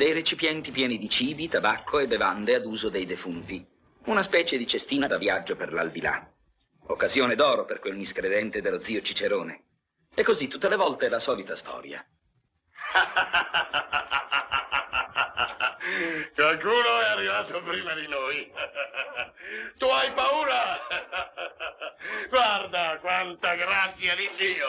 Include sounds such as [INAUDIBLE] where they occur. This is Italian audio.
dei recipienti pieni di cibi, tabacco e bevande ad uso dei defunti. Una specie di cestina da viaggio per l'aldilà. Occasione d'oro per quel miscredente dello zio Cicerone. E così tutte le volte la solita storia. [LAUGHS] Qualcuno è arrivato prima di noi. [LAUGHS] Tu hai paura? [LAUGHS] Guarda quanta grazia di Dio.